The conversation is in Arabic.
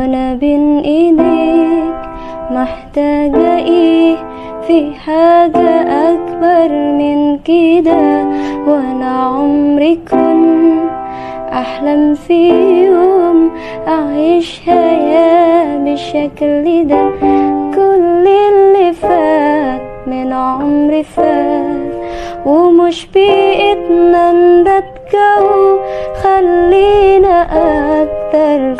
وأنا بين ايديك محتاجة إيه في حاجة أكبر من كده؟ وأنا عمري كنت أحلم في يوم اعيش حياة بالشكل ده. كل اللي فات من عمري فات ومش بإيدنا نرجعه خلينا أكتر